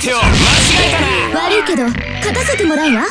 手を間違えたな悪いけど勝たせてもらうわ。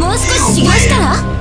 もう少し修行したら？